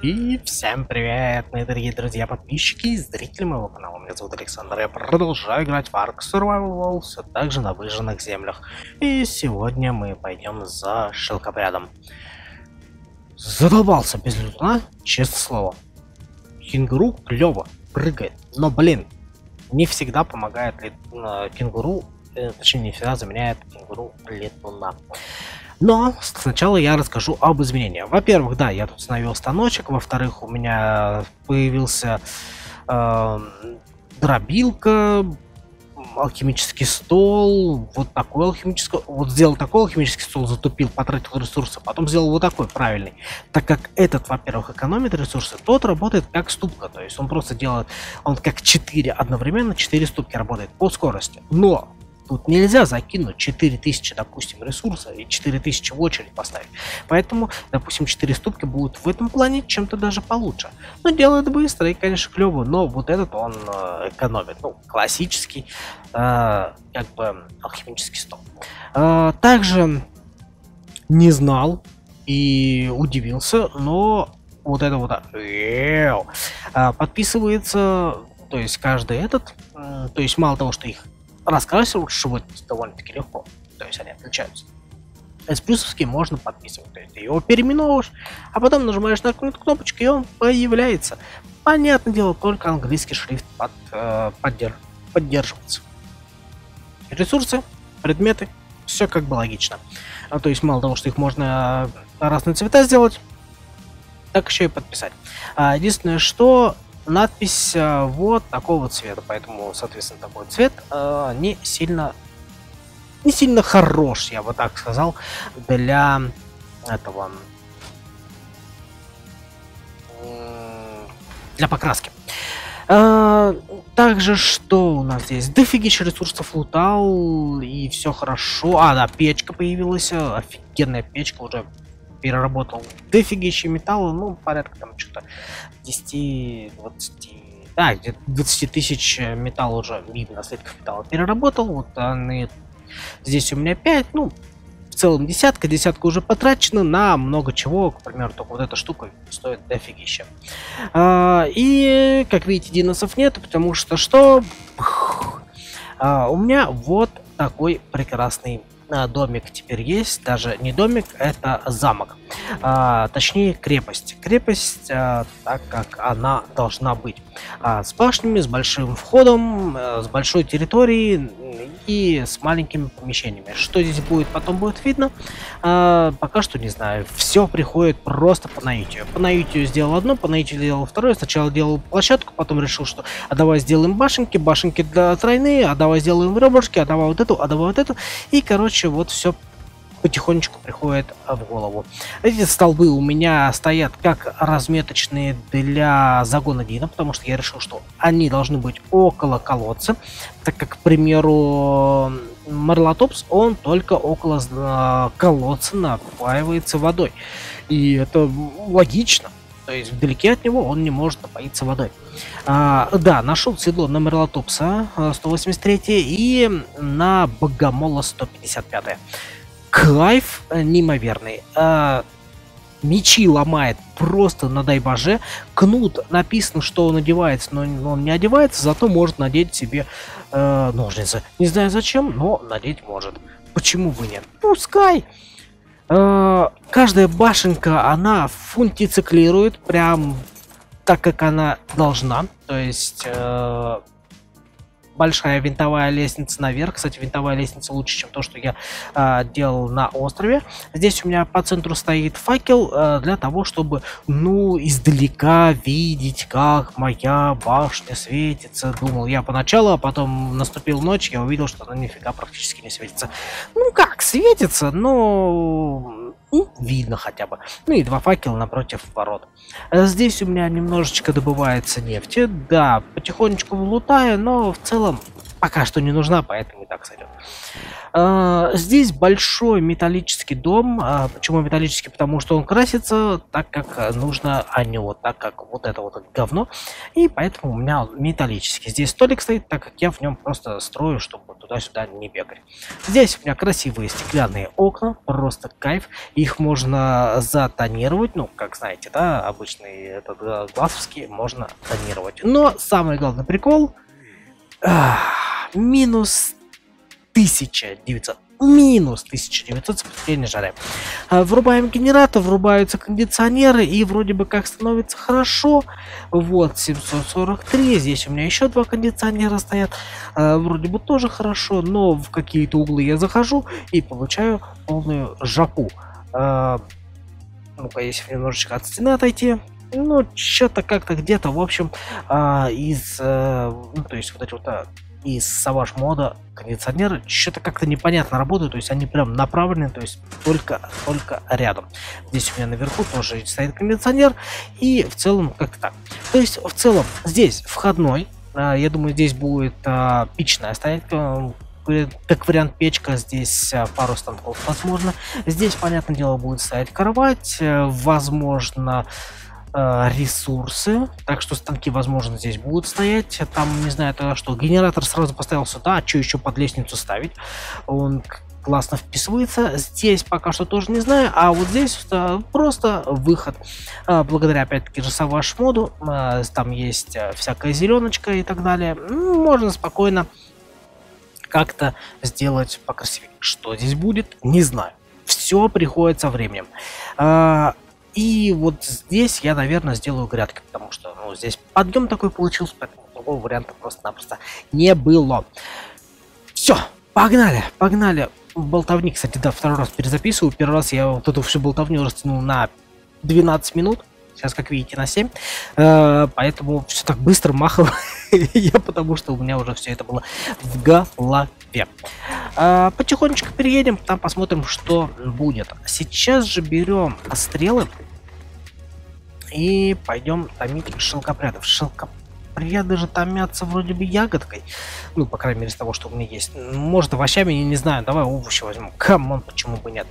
И всем привет, мои дорогие друзья, подписчики и зрители моего канала. Меня зовут Александр, я продолжаю играть в Ark Survival Wars, а также на выжженных землях. И сегодня мы пойдем за шелкопрядом. Задолбался без лютуна, честное слово. Кенгуру клево, прыгает, но блин, не всегда помогает ли, э, кенгуру, э, точнее не всегда заменяет кенгуру летуна. Но сначала я расскажу об изменениях. Во-первых, да, я тут установил станочек. Во-вторых, у меня появился э, дробилка, алхимический стол, вот такой алхимический, вот сделал такой алхимический стол, затупил, потратил ресурсы, потом сделал вот такой правильный. Так как этот, во-первых, экономит ресурсы, тот работает как ступка, то есть он просто делает, он как 4 одновременно, 4 ступки работает по скорости. Но Тут нельзя закинуть 4000, допустим, ресурса и 4000 в очередь поставить. Поэтому, допустим, 4 ступки будут в этом плане чем-то даже получше. Но делает быстро и, конечно, клево, но вот этот он э, экономит. Ну, классический, э, как бы, алхимический стол. Э, также не знал и удивился, но вот это вот э, подписывается, то есть каждый этот, то есть мало того, что их раскрасил швы довольно-таки легко. То есть они отличаются. С плюсовски можно подписывать. То есть ты его переименовываешь, а потом нажимаешь на кнопочку, и он появляется. Понятное дело, только английский шрифт под, э, поддерж, поддерживается. Ресурсы, предметы, все как бы логично. А, то есть мало того, что их можно разные цвета сделать, так еще и подписать. А, единственное, что надпись э, вот такого цвета, поэтому, соответственно, такой цвет э, не сильно не сильно хорош, я бы так сказал, для этого для покраски. А, также что у нас здесь? Дофигища ресурсов лутал, и все хорошо. А, да, печка появилась, офигенная печка, уже переработал дофигища металла, ну, порядка там что-то 10-20... Да, где-то 20 тысяч металла уже, видно, слитков металла переработал, вот они... Здесь у меня 5, ну, в целом десятка, десятка уже потрачена на много чего, к примеру, только вот эта штука стоит дофигища. А, и, как видите, диносов нет, потому что что? А, у меня вот такой прекрасный домик теперь есть, даже не домик, это замок. А, точнее крепость. Крепость, а, так как она должна быть. А, с башнями, с большим входом, а, с большой территорией и с маленькими помещениями. Что здесь будет, потом будет видно. А, пока что не знаю. Все приходит просто по наитию. По наитию сделал одно, по наитию сделал второе. Сначала делал площадку, потом решил, что а давай сделаем башенки, башенки для тройные, а давай сделаем ребрышки, а давай вот эту, а давай вот эту. И, короче, вот все потихонечку приходит в голову. Эти столбы у меня стоят как разметочные для загона Дина, потому что я решил, что они должны быть около колодца, так как, к примеру, Марлотопс, он только около э, колодца напаивается водой. И это логично. То есть вдалеке от него он не может напоиться водой. А, да, нашел седло на Мерлотопса 183 и на Богомола 155 кайф неимоверный. А, мечи ломает просто на дай боже. Кнут написано, что он одевается, но он не одевается, зато может надеть себе э, ножницы. Не знаю зачем, но надеть может. Почему бы нет? Пускай. Э, каждая башенка, она фунтициклирует прям так, как она должна. То есть... Большая винтовая лестница наверх. Кстати, винтовая лестница лучше, чем то, что я э, делал на острове. Здесь у меня по центру стоит факел э, для того, чтобы, ну, издалека видеть, как моя башня светится. Думал я поначалу, а потом наступил ночь, я увидел, что она нифига практически не светится. Ну как, светится, но видно хотя бы. Ну и два факела напротив ворот. Э, здесь у меня немножечко добывается нефти. Да, потихонечку лутаю, но в целом пока что не нужна, поэтому и так сойдет. А, здесь большой металлический дом. А, почему металлический? Потому что он красится так, как нужно, а не вот так, как вот это вот говно. И поэтому у меня металлический. Здесь столик стоит, так как я в нем просто строю, чтобы туда-сюда не бегать. Здесь у меня красивые стеклянные окна, просто кайф. Их можно затонировать, ну, как знаете, да, обычный этот э, глазовский можно тонировать. Но самый главный прикол... Ах, минус 1900 минус 1900 сопротивления жары. А, врубаем генератор, врубаются кондиционеры, и вроде бы как становится хорошо. Вот, 743, здесь у меня еще два кондиционера стоят. А, вроде бы тоже хорошо, но в какие-то углы я захожу и получаю полную жапу. А, ну-ка, если немножечко от стены отойти. Ну, что-то как-то где-то, в общем, из... ну, то есть вот эти вот и Savage мода кондиционеры что-то как-то непонятно работают, то есть они прям направлены, то есть только, только рядом. Здесь у меня наверху тоже стоит кондиционер, и в целом как-то так. То есть в целом здесь входной, а, я думаю здесь будет а, печная стоять, э, как вариант печка, здесь а, пару станков возможно. Здесь, понятное дело, будет стоять кровать, э, возможно, ресурсы, так что станки, возможно, здесь будут стоять. Там, не знаю, тогда что, генератор сразу поставил сюда, а что еще под лестницу ставить? Он классно вписывается. Здесь пока что тоже не знаю, а вот здесь э, просто выход. Э, благодаря, опять-таки, же Savage моду, э, там есть э, всякая зеленочка и так далее. Ну, можно спокойно как-то сделать покрасивее. Что здесь будет, не знаю. Все приходит со временем. И вот здесь я, наверное, сделаю грядки, потому что, ну, здесь подъем такой получился, поэтому другого варианта просто-напросто не было. Все, погнали, погнали. Болтовник, кстати, да, второй раз перезаписываю. Первый раз я вот эту всю болтовню растянул на 12 минут. Сейчас, как видите, на 7. Э, поэтому все так быстро махал я, потому что у меня уже все это было в голове. Э, потихонечку переедем, там посмотрим, что будет. Сейчас же берем стрелы и пойдем томить шелкопрядов. Шелкопряды же томятся вроде бы ягодкой. Ну, по крайней мере, из того, что у меня есть. Может, овощами, я не знаю. Давай овощи возьмем. Come on, почему бы нет.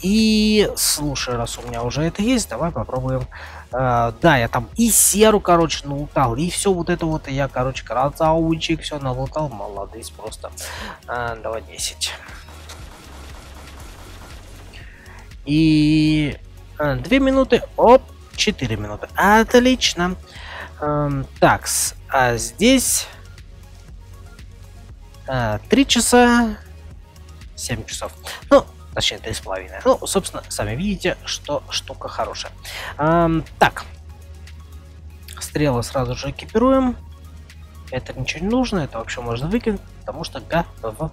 И, слушай, раз у меня уже это есть, давай попробуем. Uh, да, я там и серу, короче, налутал, и все вот это вот я, короче, красавчик, все налутал, молодец просто. Uh, давай 10. И... Uh, 2 минуты, оп, 4 минуты. Отлично. Эм, так, а здесь... Э, 3 часа... 7 часов. Ну, точнее, 3,5. Ну, собственно, сами видите, что штука хорошая. Эм, так. Стрелы сразу же экипируем. Это ничего не нужно, это вообще можно выкинуть, потому что говно.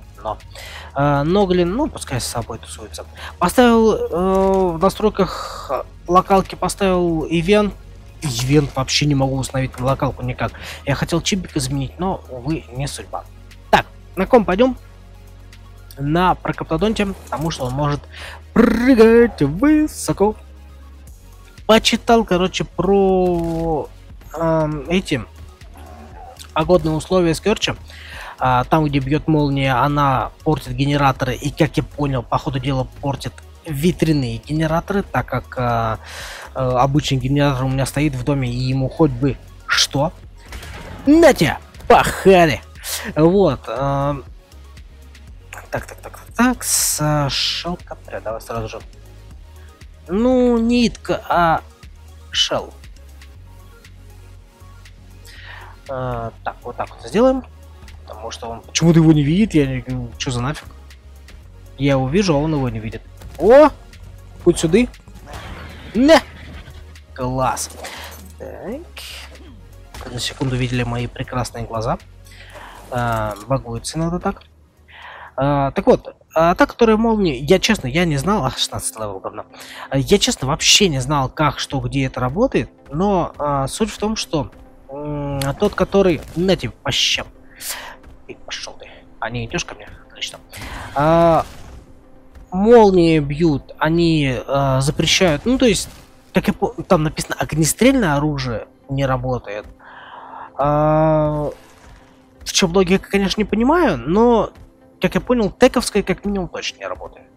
Э, Ноглин, ну, пускай с собой тусуется. Поставил э, в настройках локалки поставил ивент. Ивент вообще не могу установить на локалку никак. Я хотел чипик изменить, но, увы, не судьба. Так, на ком пойдем? На прокоптодонте, потому что он может прыгать высоко. Почитал, короче, про э, эти погодные условия с Керчи. А, там, где бьет молния, она портит генераторы. И, как я понял, по ходу дела портит ветряные генераторы, так как э, э, обычный генератор у меня стоит в доме, и ему хоть бы что. На тебя, пахали! Вот. Э, так, так, так, так, с шелкопряд, давай сразу же. Ну, нитка, а шел. Э, так, вот так вот сделаем. Потому что он почему-то его не видит, я не... Что за нафиг? Я его вижу, а он его не видит. О! Путь сюда. Не! Класс. Так. На секунду видели мои прекрасные глаза. А, багуется иногда так. А, так вот, а та, которая молния, я честно, я не знал, а 16 level говно. Я честно вообще не знал, как, что, где это работает, но а, суть в том, что а, тот, который, на тебе по щам. И пошел ты. А не идешь ко мне? Отлично. А, молнии бьют, они э, запрещают. Ну, то есть, как я там написано, огнестрельное оружие не работает. А, в чем логика, конечно, не понимаю, но, как я понял, тековская как минимум точно не работает.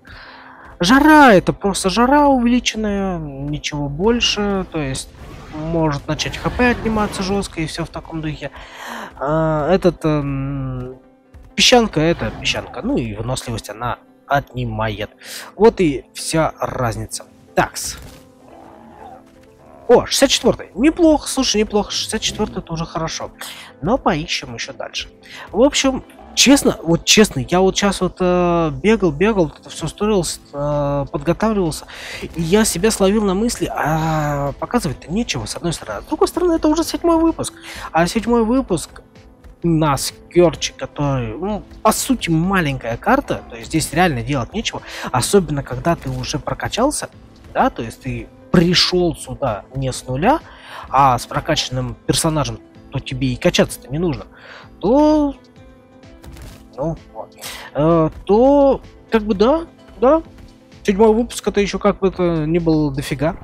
Жара это просто жара увеличенная, ничего больше, то есть может начать хп отниматься жестко и все в таком духе. А, этот эм, песчанка это песчанка, ну и выносливость она отнимает. Вот и вся разница. Такс. О, 64 -й. Неплохо, слушай, неплохо. 64 тоже хорошо. Но поищем еще дальше. В общем, честно, вот честно, я вот сейчас вот э, бегал, бегал, все строился, э, подготавливался, и я себя словил на мысли, а показывать-то нечего, с одной стороны. С другой стороны, это уже седьмой выпуск. А седьмой выпуск на скерче, который, ну, по сути, маленькая карта, то есть здесь реально делать нечего, особенно когда ты уже прокачался, да, то есть ты пришел сюда не с нуля, а с прокачанным персонажем, то тебе и качаться-то не нужно, то, ну, вот, э, то, как бы, да, да, седьмой выпуск это еще как бы это не было дофига,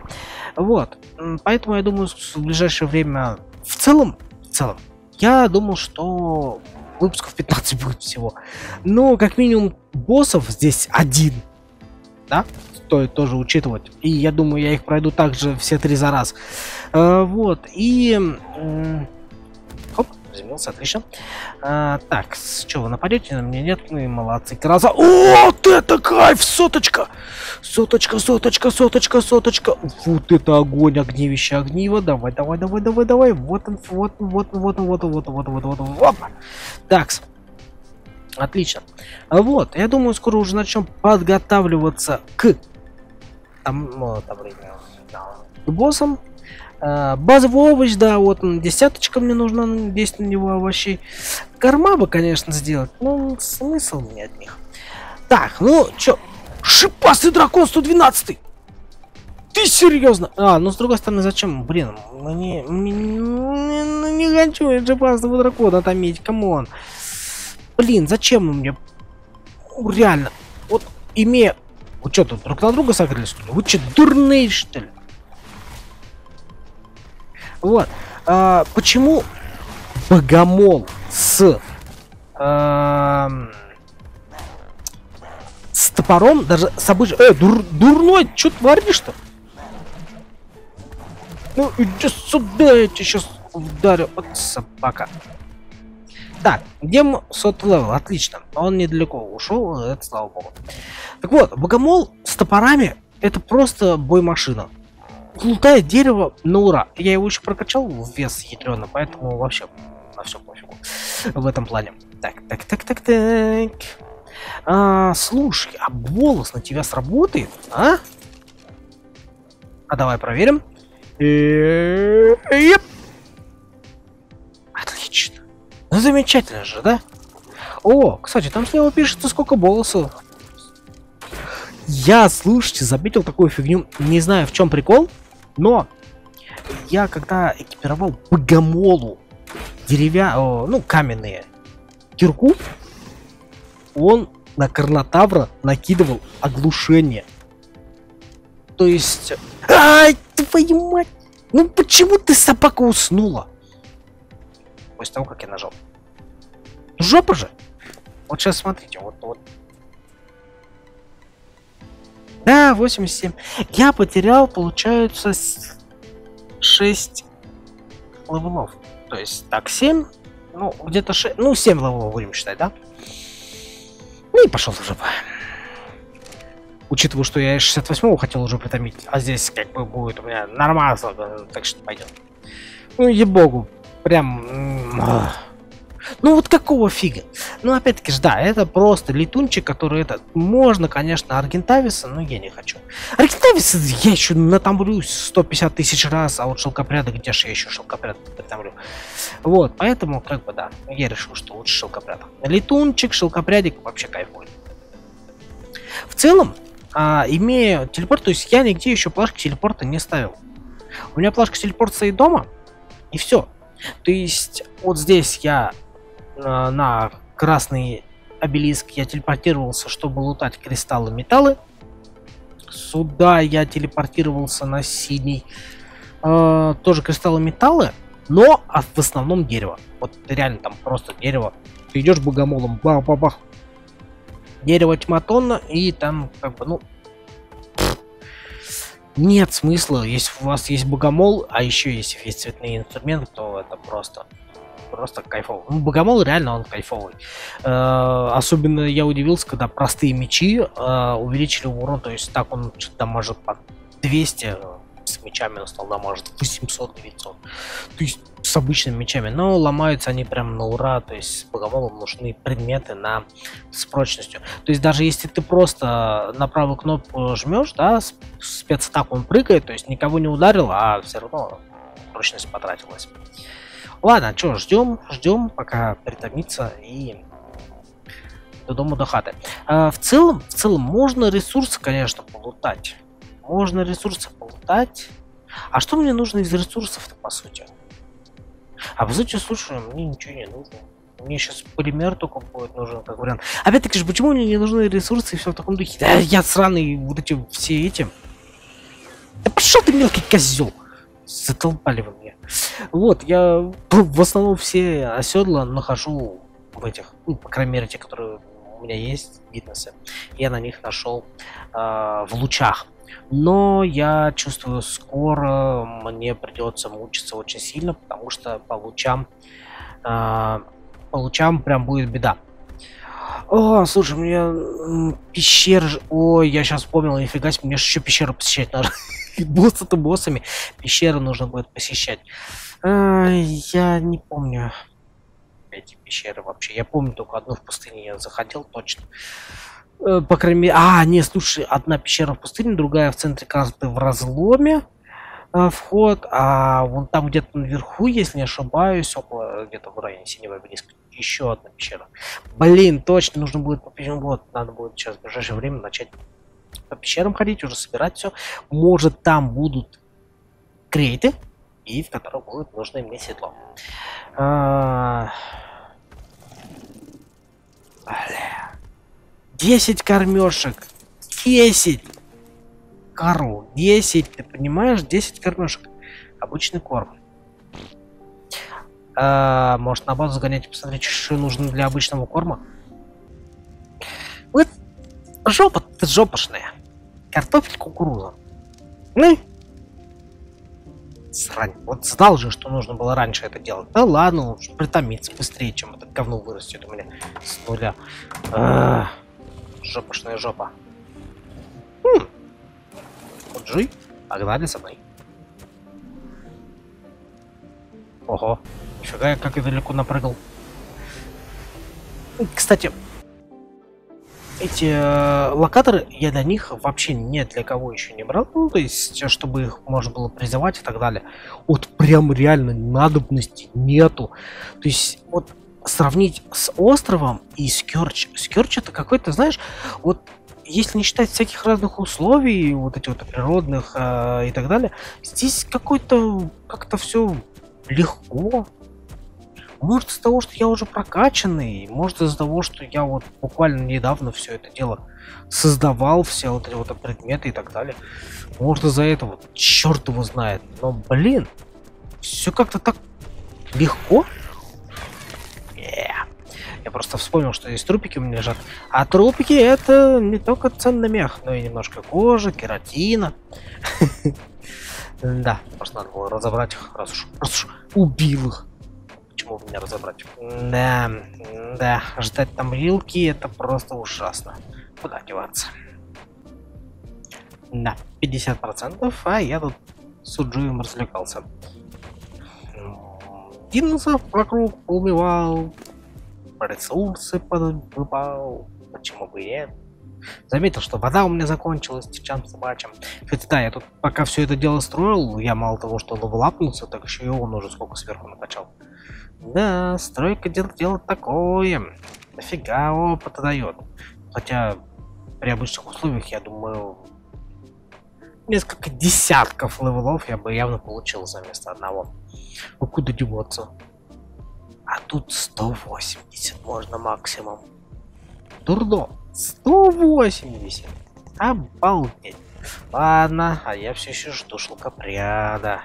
вот, поэтому я думаю, в ближайшее время, в целом, в целом, я думал, что выпусков 15 будет всего, но как минимум боссов здесь один, да, стоит тоже учитывать. И я думаю, я их пройду также все три за раз. Э, вот, и... Э, хоп, заземлился, отлично. А, так, с чего, нападете на меня? Нет, ну и молодцы. Краса. О, вот это кайф! Соточка! Соточка, соточка, соточка, соточка. Вот это огонь, огневище, огниво. Давай, давай, давай, давай, давай. Вот он, вот, вот, вот, вот, вот, вот, вот, вот, вот. Такс. Отлично. Вот, я думаю, скоро уже начнем подготавливаться к там, ну, там к боссам. А, базовый овощ, да, вот он, десяточка мне нужна, 10 на него овощей. Корма бы, конечно, сделать, но смысл мне от них. Так, ну, чё, шипастый дракон 112 ты серьезно? А, ну с другой стороны, зачем? Блин, мне, мне, мне не хочу я шипастого дракона томить, come on. Блин, зачем мне? Реально, вот имея вы что тут друг на друга согрелись? Вы что, дурные, что ли? Вот. А, почему богомол с... А, с топором, даже с обычным... Э, дур, дурной, что творишь-то? Ну, иди сюда, я тебя сейчас ударю. Вот собака. Так, где сот level? Отлично. Он недалеко ушел, это слава богу. Так вот, богомол с топорами это просто бой-машина. Лутает дерево на ура. Я его еще прокачал в вес ядрено, поэтому вообще на все пофигу в этом плане. Так, так, так, так, так. А, слушай, а волос на тебя сработает, а? А давай проверим. Отлично. Ну замечательно же, да? О, кстати, там слева пишется, сколько волосов. Я, слушайте, заметил такую фигню. Не знаю, в чем прикол, но я когда экипировал богомолу деревя... Ну, каменные кирку, он на Карнотавра накидывал оглушение. То есть... Ай, твою мать! Ну почему ты собака уснула? После того, как я нажал. Жопа же! Вот сейчас смотрите, вот, вот да, 87. Я потерял, получается, 6 левелов. То есть, так, 7. Ну, где-то 6. Ну, 7 левелов будем считать, да? Ну и пошел уже. Учитывая, что я 68 хотел уже притомить, а здесь как бы будет у меня нормально, так что пойдет. Ну, ей-богу, прям... Ну вот какого фига? Ну опять-таки ж, да, это просто летунчик, который это... Можно, конечно, Аргентависа, но я не хочу. Аргентависа я еще натомлюсь 150 тысяч раз, а вот шелкопряда, где же я еще шелкопряд натомлю? Вот, поэтому, как бы, да, я решил, что лучше шелкопряд. Летунчик, шелкопрядик, вообще кайф будет. В целом, а, имея телепорт, то есть я нигде еще плашки телепорта не ставил. У меня плашка телепорта стоит дома, и все. То есть вот здесь я на красный обелиск я телепортировался, чтобы лутать кристаллы металлы. Сюда я телепортировался на синий. Э, тоже кристаллы металлы. Но а в основном дерево. Вот реально там просто дерево. Ты идешь богомолом, бах-бах-бах. Дерево тьматонно, и там как бы, ну, нет смысла, если у вас есть богомол, а еще если есть цветные инструменты, то это просто просто кайфово. Ну, богомол реально он кайфовый. Э, особенно я удивился, когда простые мечи э, увеличили урон, то есть так он что-то может по 200 с мечами он стал дамажить 800-900. То есть с обычными мечами. Но ломаются они прям на ура. То есть с богомолом нужны предметы на с прочностью. То есть даже если ты просто на правую кнопку жмешь, да, спецатаку он прыгает, то есть никого не ударил, а все равно прочность потратилась. Ладно, что, ждем, ждем, пока притомится и до дома до хаты. А, в целом, в целом можно ресурсы, конечно, полутать. Можно ресурсы полутать. А что мне нужно из ресурсов-то, по сути? А по сути, слушай, мне ничего не нужно. Мне сейчас полимер только будет нужен, как вариант. Опять-таки же, почему мне не нужны ресурсы и все в таком духе? Да я сраный вот эти все эти. Да пошел ты мелкий козел! Затолпали вы мне. Вот, я в основном все оседла нахожу в этих, ну, по крайней мере, те, которые у меня есть, фитнесы. Я на них нашел э, в лучах. Но я чувствую, скоро мне придется мучиться очень сильно, потому что по лучам, э, по лучам прям будет беда. О, слушай, мне пещеры... Ой, я сейчас вспомнил, нифига себе, мне еще пещеру посещать надо. Боссы-то боссами. Пещеры нужно будет посещать. Я не помню эти пещеры вообще. Я помню только одну в пустыне я заходил точно. Э, по крайней мере... А, не, слушай, одна пещера в пустыне, другая в центре карты в разломе э, вход, а вон там где-то наверху, если не ошибаюсь, около где-то в районе синего обелиска, еще одна пещера. Блин, точно, нужно будет по вот, надо будет сейчас в ближайшее время начать по пещерам ходить, уже собирать все. Может, там будут крейты, и в которых будет нужно мне седло. А... Бля. 10 кормежек. 10. Карл, 10. Ты понимаешь? 10 кормежек. Обычный корм. А, может на базу сгонять и посмотреть, что нужно для обычного корма? Вот жопа жопошная. Картофель, кукуруза. Ну, срань. Вот знал же, что нужно было раньше это делать. Да ладно, уж притомиться быстрее, чем это говно вырастет у меня с нуля. А, жопошная жопа. Хм. Вот жуй, погнали со мной. Ого, нифига я как я далеко напрыгал. Кстати, эти э, локаторы, я для них вообще ни для кого еще не брал, ну, то есть, чтобы их можно было призывать и так далее. Вот прям реально надобности нету. То есть, вот сравнить с островом и Scorch. Scorch это какой-то, знаешь, вот если не считать всяких разных условий, вот эти вот природных э, и так далее, здесь какой-то как-то все легко, может из-за того, что я уже прокачанный, может из-за того, что я вот буквально недавно все это дело создавал, все вот эти вот предметы и так далее. Может из-за этого, черт его знает. Но, блин, все как-то так легко. Я просто вспомнил, что здесь трупики у меня лежат. А трупики это не только ценный мех, но и немножко кожи, кератина. Да, просто надо было разобрать их, раз раз уж убил их почему бы меня разобрать. Да, да, ждать там вилки это просто ужасно. Куда деваться? Да, 50%, а я тут с Уджуем развлекался. Динозавр вокруг убивал, ресурсы выпал, почему бы и нет. Заметил, что вода у меня закончилась, к чертям собачьим. Кстати, да, я тут пока все это дело строил, я мало того, что апнулся, так еще и он уже сколько сверху накачал. Да, стройка дело, дело такое. Дофига опыта дает. Хотя при обычных условиях, я думаю, несколько десятков левелов я бы явно получил за место одного. Ну куда деваться? А тут 180 можно максимум. Дурдо. 180. Обалдеть. Ладно, а я все еще жду шелкопряда.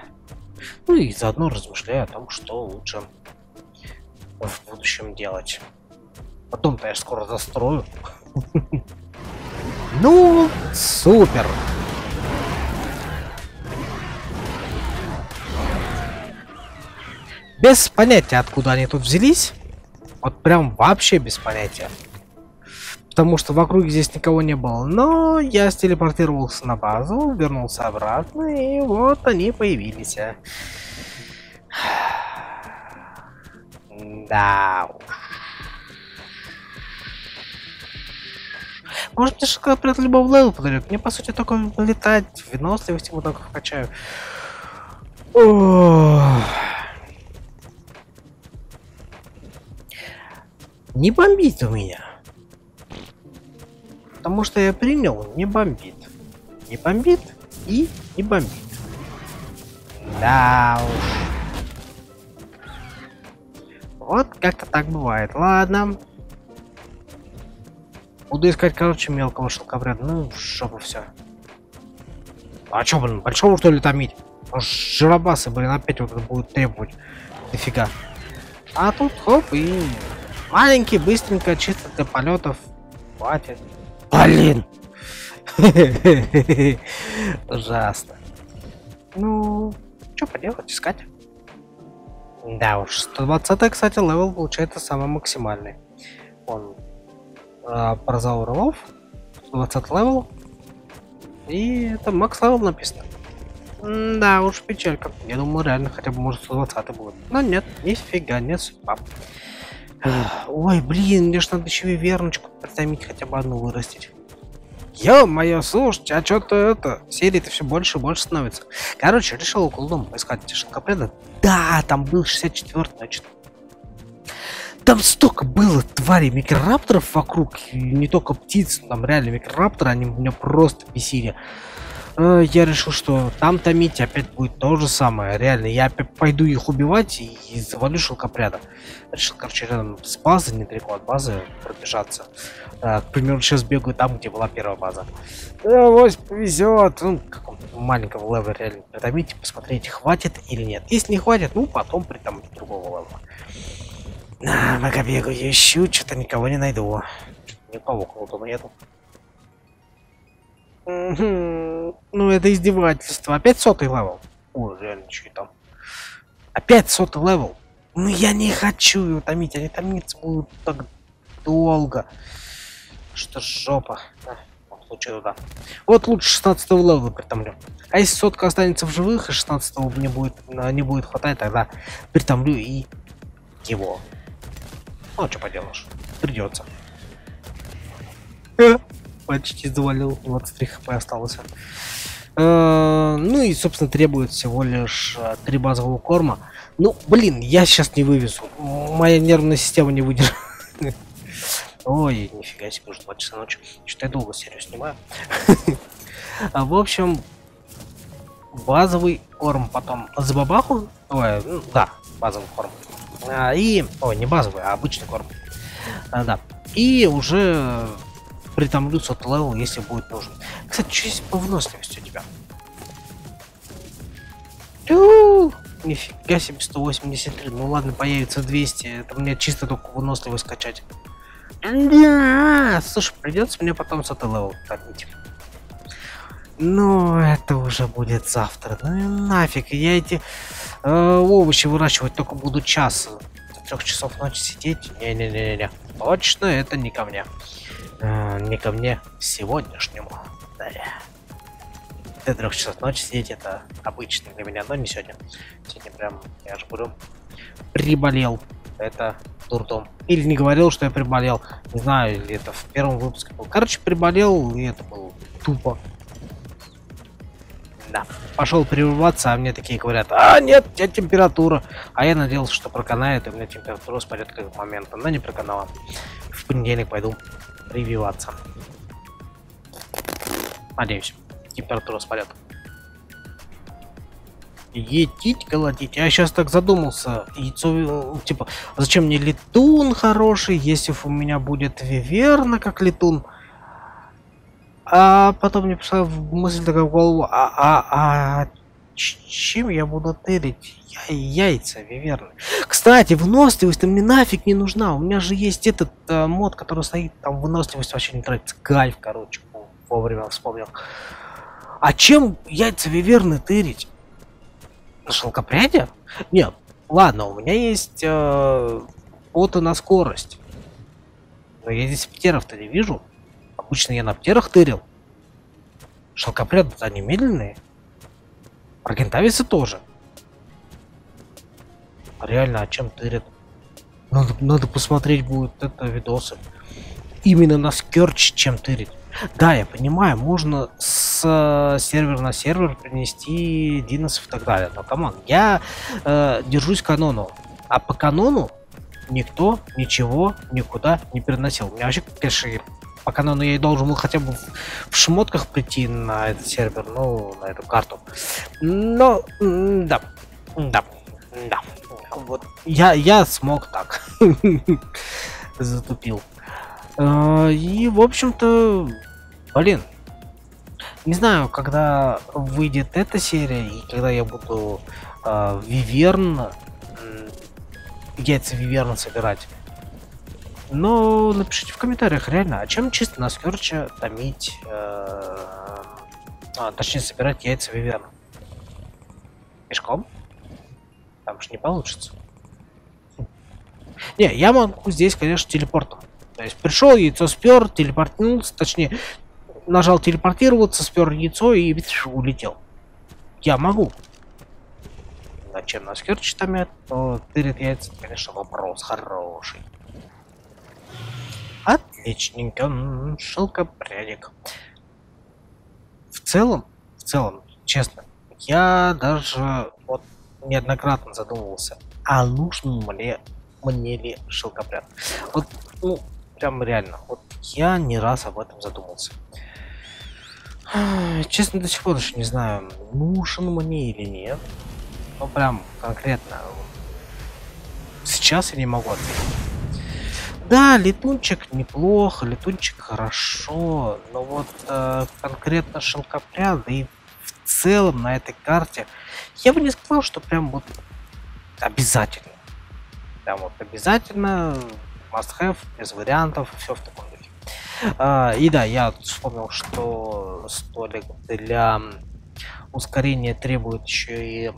Ну и заодно размышляю о том, что лучше в будущем делать. Потом-то я скоро застрою. Ну, супер. Без понятия, откуда они тут взялись. Вот прям вообще без понятия. Потому что вокруг здесь никого не было. Но я стелепортировался на базу, вернулся обратно, и вот они появились. Да. Может мне шоколад любого level подарит? Мне по сути только летать, выносливость ему только вкачаю. Ох. Не бомбит у меня. Потому что я принял, не бомбит. Не бомбит и не бомбит. Да уж. Вот как-то так бывает. Ладно. Буду искать, короче, мелкого шелкобряда. Ну, жопу все. А чё, блин, большого что ли томить? Жиробасы, блин, опять вот будут требовать. Дофига. А тут хоп и Маленький, быстренько, чисто для полетов. Хватит. Блин! Ужасно. Ну, что поделать, искать. Да уж, 120 кстати, level получается самый максимальный. Он э, про зауров, 120 level. И это max level написано. М да уж, печалька. Я думал, реально хотя бы может 120 будет. Но нет, нифига, не судьба. Ой, блин, мне ж надо еще и виверночку притомить, хотя бы одну вырастить. Ё-моё, слушайте, а что-то это, серии-то все больше и больше становится. Короче, решил около дома поискать шелкопряда. Да, там был 64 значит. Там столько было тварей микрорапторов вокруг, не только птиц, там реально микрорапторы, они меня просто бесили. Э, я решил, что там томить опять будет то же самое. Реально, я опять пойду их убивать и, и завалю шелкопряда. Решил, короче, рядом с базой, недалеко от базы, пробежаться. А, к примеру, сейчас бегаю там, где была первая база. Да, вот повезет. Ну, каком-то маленьком левеле реально притомить, посмотреть, хватит или нет. Если не хватит, ну, потом притомить другого левела. А, пока бегаю, ищу, что-то никого не найду. Никого кого-то нету. Ну, это издевательство. Опять сотый левел. О, реально, что там. Опять сотый левел. Ну, я не хочу его тамить. Они тамиться будут так долго. Что жопа. А, лучше туда. Вот лучше 16 левела притамлю. А если сотка останется в живых, и 16 мне будет, не будет хватать, тогда притомлю и его. Ну, что поделаешь. Придется. Почти завалил, 23 хп осталось. Э, ну и, собственно, требует всего лишь э, три базового корма. Ну, блин, я сейчас не вывезу. Моя нервная система не выдержит. Ой, нифига себе, уже 2 часа ночи. Что-то я долго серию снимаю. А, в общем, базовый корм потом за бабаху. Ой, ну, да, базовый корм. А, и, ой, не базовый, а обычный корм. А, да. И уже притамлю сот левел, если будет нужен. Кстати, что здесь по выносливости у тебя? Тю! Нифига себе 183. Ну ладно, появится 200. Это мне чисто только выносливость скачать. Слушай, придется мне потом сот левел тамить. Но это уже будет завтра. Ну нафиг, я эти э, овощи выращивать только буду час. До трех часов ночи сидеть. Не-не-не-не. Точно это не ко мне. А, не ко мне сегодняшнему. Да. До трех часов ночи сидеть это обычно для меня, но не сегодня. Сегодня прям, я же говорю, приболел. Это дурдом. Или не говорил, что я приболел. Не знаю, или это в первом выпуске был. Короче, приболел, и это было тупо. Да. Пошел прививаться, а мне такие говорят, а нет, у тебя температура. А я надеялся, что проканает, и у меня температура спадет как момент. Но не проканала. В понедельник пойду прививаться. Надеюсь, температура спадет. Етить, колотить. Я сейчас так задумался. Яйцо, типа, зачем мне летун хороший, если у меня будет виверна как летун? А потом мне пришла мысль такая в голову, а, а, а чем я буду тырить я яйца виверны? Кстати, выносливость мне нафиг не нужна. У меня же есть этот э, мод, который стоит, там выносливость вообще не тратится. Кайф, короче, вовремя вспомнил. А чем яйца виверны тырить? На шелкопряде? Нет, ладно, у меня есть э, фото на скорость. Но я здесь птеров-то не вижу. Обычно я на птерах тырил. Шелкопряды они медленные. Аргентавицы тоже. А реально, о чем тырят? Надо, надо посмотреть будет это видосы. Именно на Scorched чем тырить. Да, я понимаю, можно с э, сервера на сервер принести диносов и так далее. Но, come on, я э, держусь канону. А по канону никто ничего никуда не переносил. У меня вообще, конечно, по канону я и должен был хотя бы в шмотках прийти на этот сервер, ну, на эту карту. Но, да, да, да. Вот я, я смог так. Затупил. А, и, в общем-то, блин, не знаю, когда выйдет эта серия и когда я буду э, Виверн, яйца Виверна собирать. Но напишите в комментариях, реально, а чем чисто на скерче томить, э, а, точнее собирать яйца Виверна? Пешком? Там же не получится. Не, я могу здесь, конечно, телепортом. То есть пришел, яйцо спер, телепортнулся, точнее, нажал телепортироваться, спер яйцо и улетел. Я могу. Зачем нас керчи томят, то тырит яйца, конечно, вопрос хороший. Отличненько, шелкопрядик. В целом, в целом, честно, я даже вот неоднократно задумывался, а нужен мне мне ли шелкопряд. Вот, ну, прям реально, вот я не раз об этом задумался. Честно, до сих пор еще не знаю, нужен мне или нет. Ну, прям конкретно. Сейчас я не могу ответить. Да, летунчик неплохо, летунчик хорошо, но вот э, конкретно шелкопряд и в целом на этой карте я бы не сказал, что прям вот обязательно. Прям вот обязательно, must have, без вариантов, все в таком духе. А, и да, я вспомнил, что столик для ускорения требует еще и...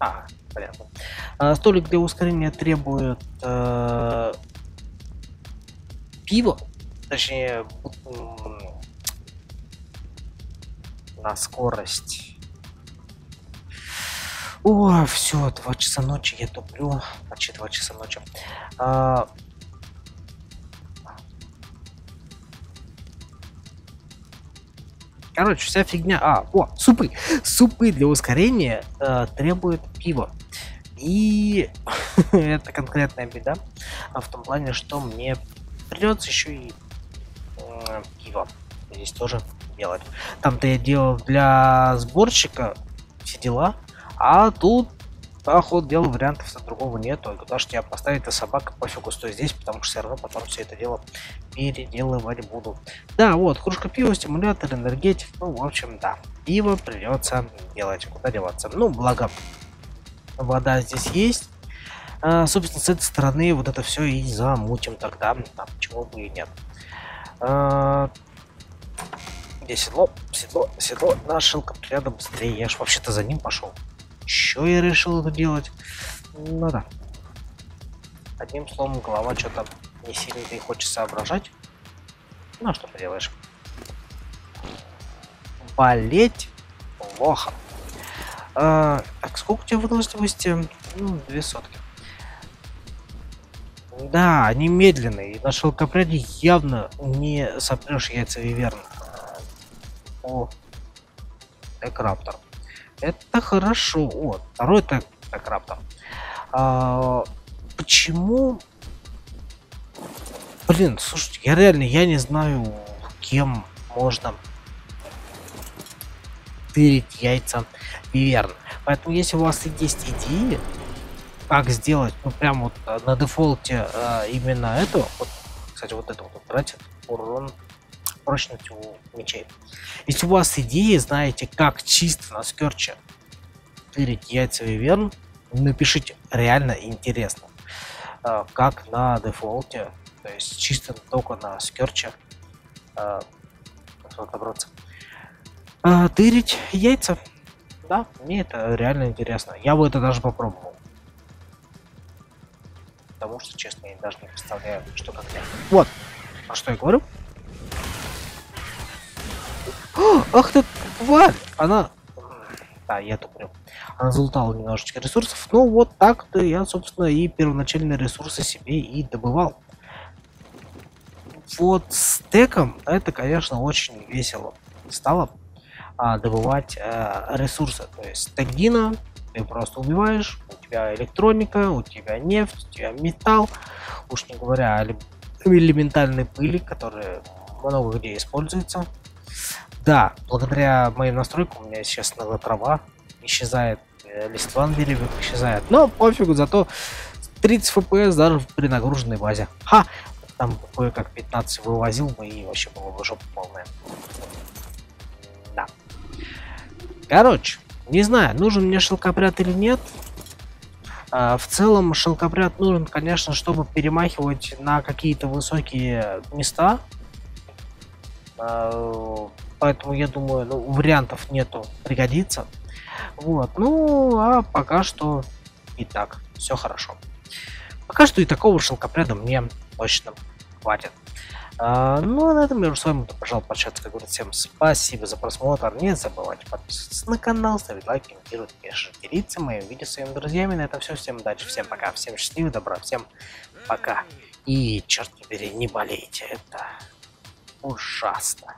А, понятно. А, столик для ускорения требует э, пиво, точнее, на скорость о, все, два часа ночи я туплю. Почти два часа ночи. А... Короче, вся фигня. А, о, супы. Супы для ускорения э, требуют пива. И это конкретная беда. А в том плане, что мне придется еще и э, пиво здесь тоже делать. Там-то я делал для сборщика все дела. А тут, по ходу дела, вариантов другого нет, только то, что я поставить, а собака пофигу, стой здесь, потому что все равно потом все это дело переделывать буду. Да, вот, кружка пива, стимулятор, энергетик, ну, в общем, да. Пиво придется делать, куда деваться. Ну, благо, вода здесь есть. А, собственно, с этой стороны вот это все и замутим тогда, а почему бы и нет. А, где седло? Седло, седло, на шелка рядом быстрее. Я ж вообще-то за ним пошел. Еще я решил это делать? Ну да. Одним словом, голова что-то не сильно-то и хочет соображать. Ну, что поделаешь. Болеть плохо. А, так, сколько у тебя выносливости? Ну, две сотки. Да, они медленные. И на шелкопряде явно не сопрешь яйца виверна. О, экраптор. Это хорошо. О, второй так, так раптор. А, почему? Блин, слушайте, я реально, я не знаю, кем можно тырить яйца виверн. Поэтому, если у вас есть идеи, как сделать, ну прям вот на дефолте а, именно это, вот, кстати, вот это вот тратит урон прочность у мечей. Если у вас идеи, знаете, как чисто на скерче тырить яйца виверн, напишите, реально интересно. А, как на дефолте, то есть чисто только на скерче а, добраться. А, тырить яйца. Да, мне это реально интересно. Я бы это даже попробовал. Потому что, честно, я даже не представляю, что как я. Вот, а что я говорю? О, ах ты, тварь! Она... Да, я туплю. Она залутала немножечко ресурсов. Ну, вот так-то я, собственно, и первоначальные ресурсы себе и добывал. Вот с теком это, конечно, очень весело стало а, добывать а, ресурсы. То есть тагина ты просто убиваешь, у тебя электроника, у тебя нефть, у тебя металл, уж не говоря о элементальной пыли, которая много где используется. Да, благодаря моим настройкам у меня сейчас иногда трава исчезает, э, листва на деревьях исчезает. Но пофигу, зато 30 FPS даже при нагруженной базе. Ха! Там кое-как 15 вывозил бы и вообще было бы жопа полная. Короче, не знаю, нужен мне шелкопряд или нет. А, в целом шелкопряд нужен, конечно, чтобы перемахивать на какие-то высокие места. А, поэтому я думаю, ну, вариантов нету, пригодится. Вот, ну, а пока что и так, все хорошо. Пока что и такого шелкопряда мне точно хватит. А, ну а на этом я уже с вами буду, пожалуй, прощаться. Как говорится, всем спасибо за просмотр. Не забывайте подписываться на канал, ставить лайки, комментировать, пишите, делиться моим видео своими друзьями. На этом все. Всем удачи, всем пока, всем счастливо, добра, всем пока. И, черт побери, не болейте, это ужасно.